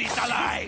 of this alive!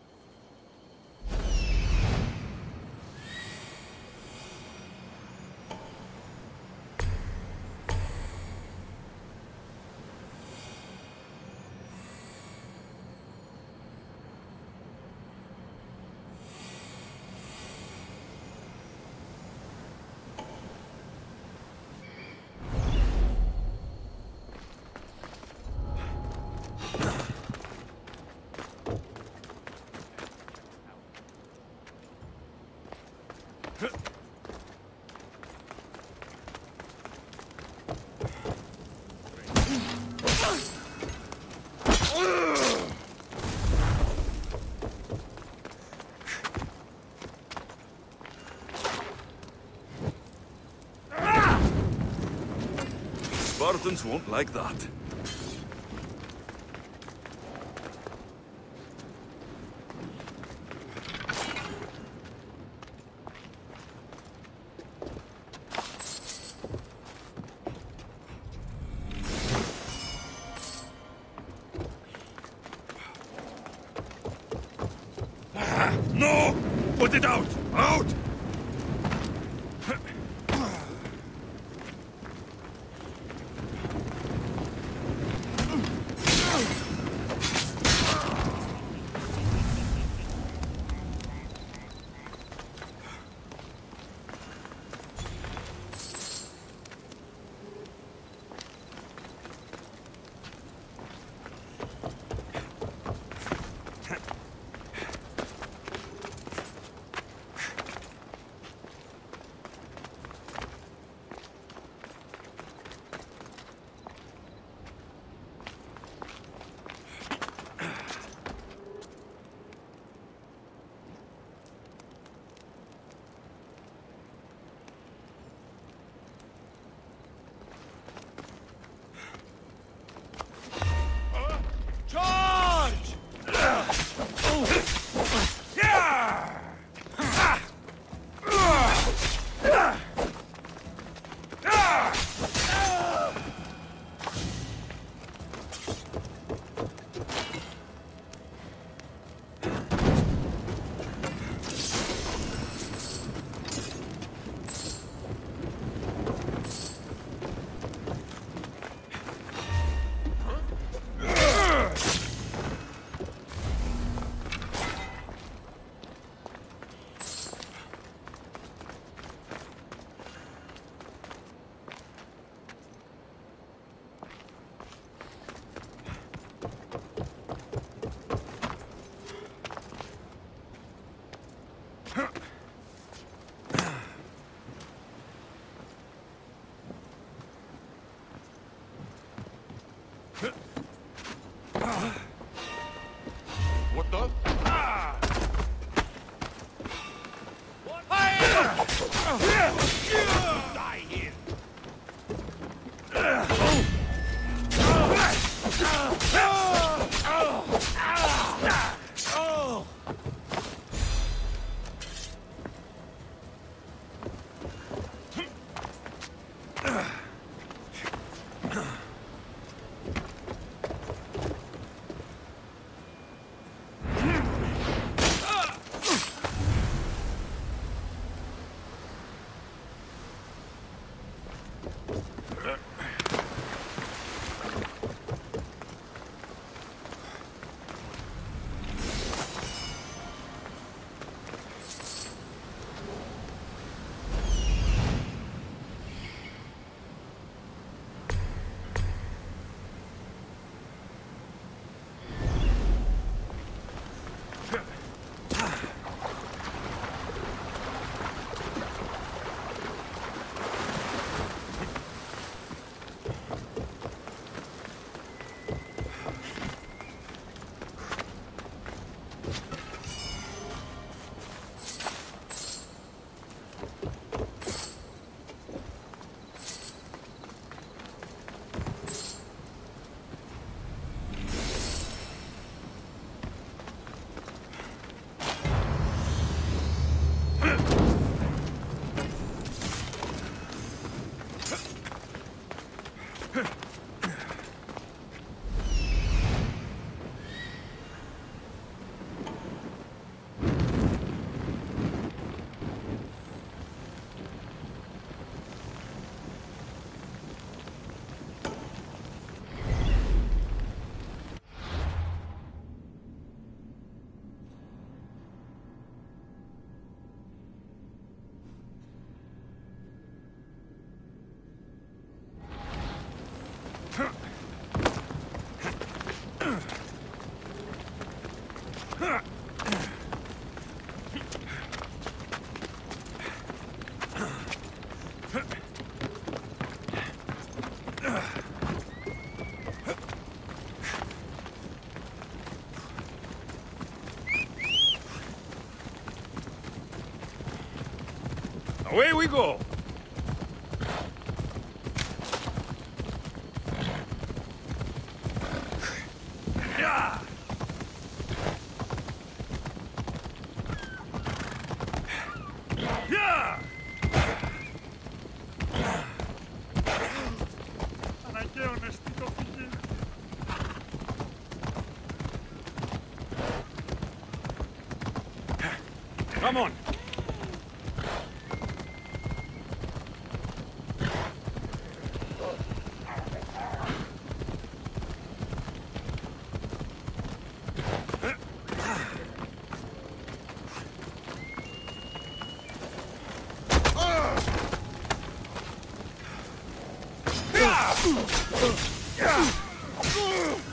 Spartans won't like that. No! Put it out! Out! Away we go! Ugh! Ugh! Ugh! Ugh!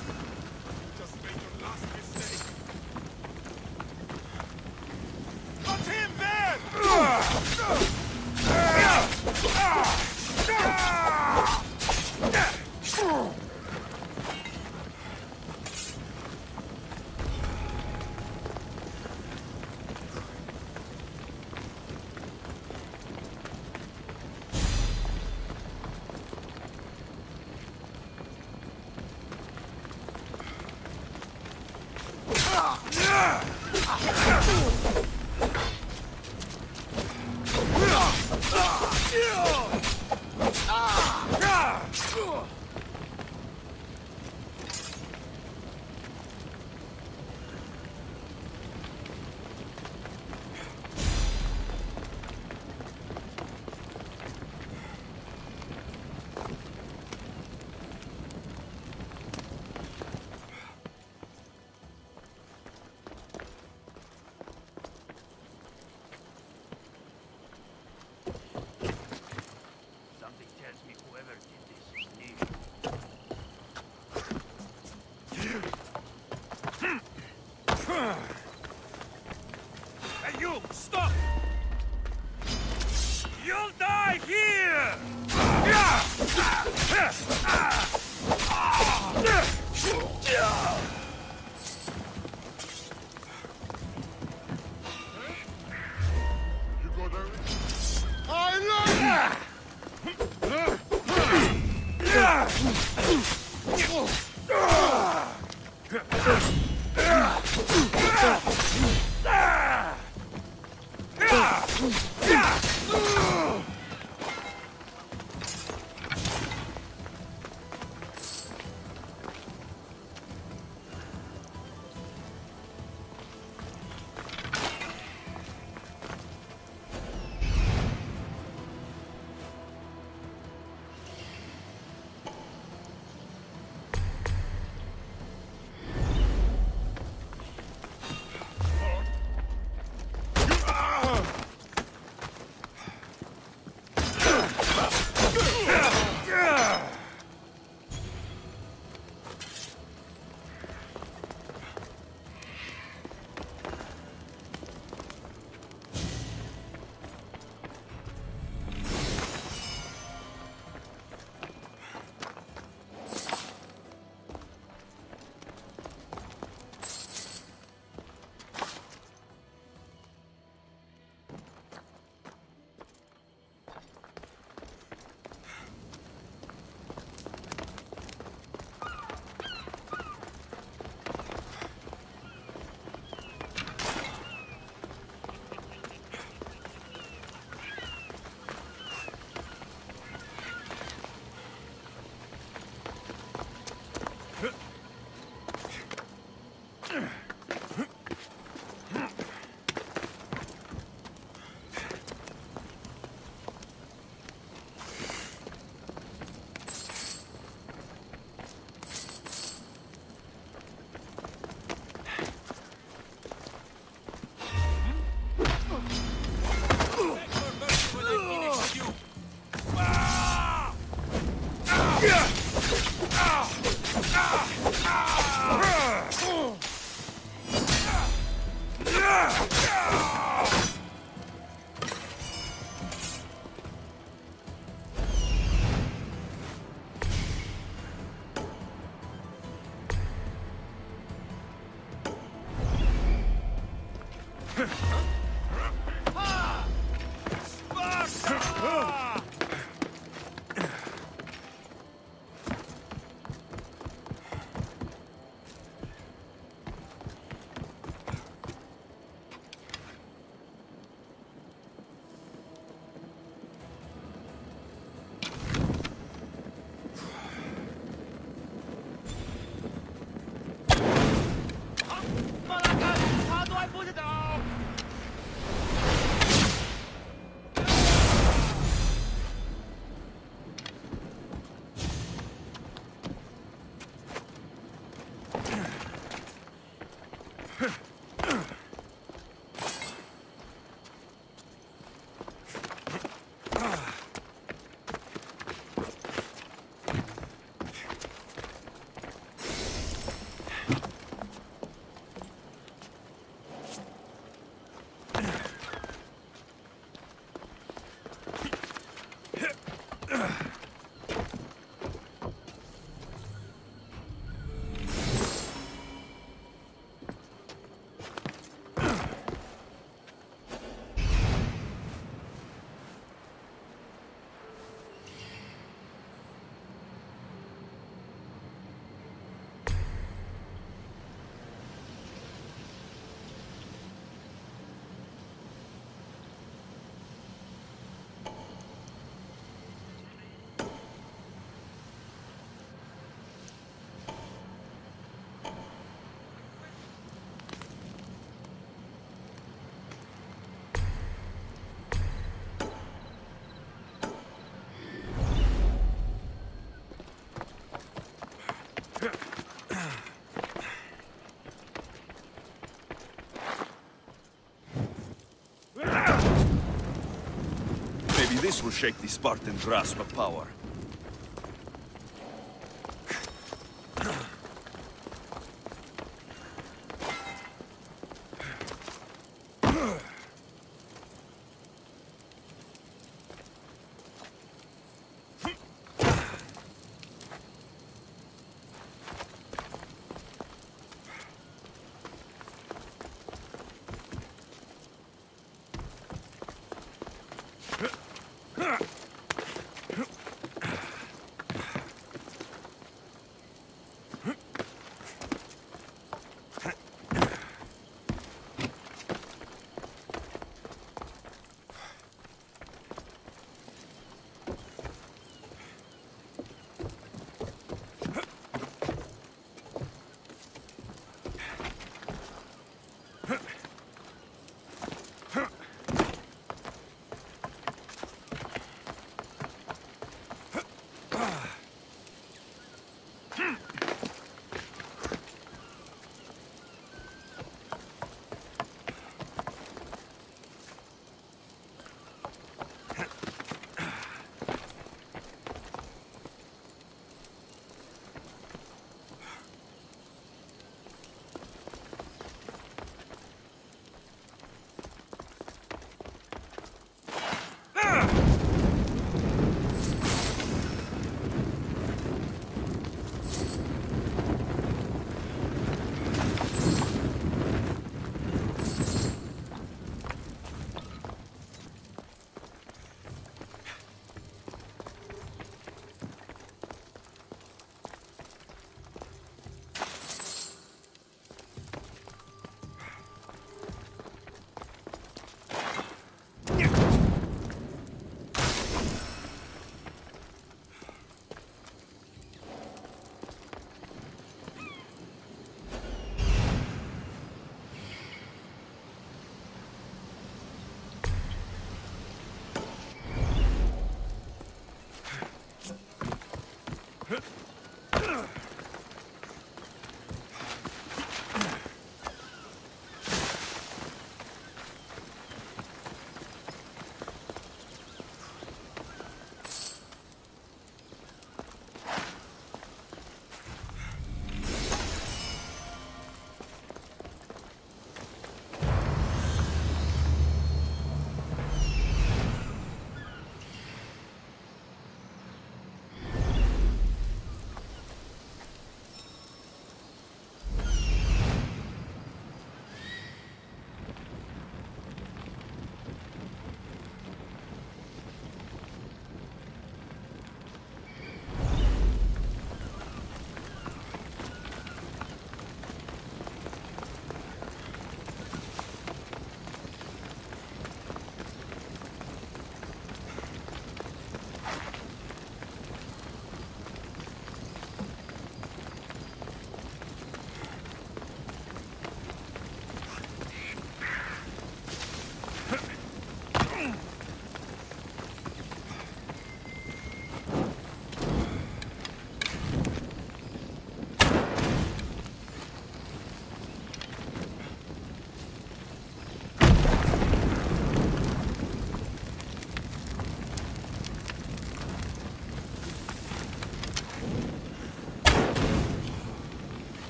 This will shake the Spartan grasp of power.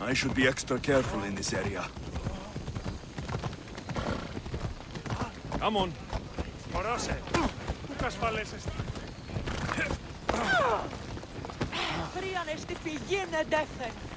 I should be extra careful in this area. Come on. Morose, kukas vallisesti? Brian is the beginner, Defek.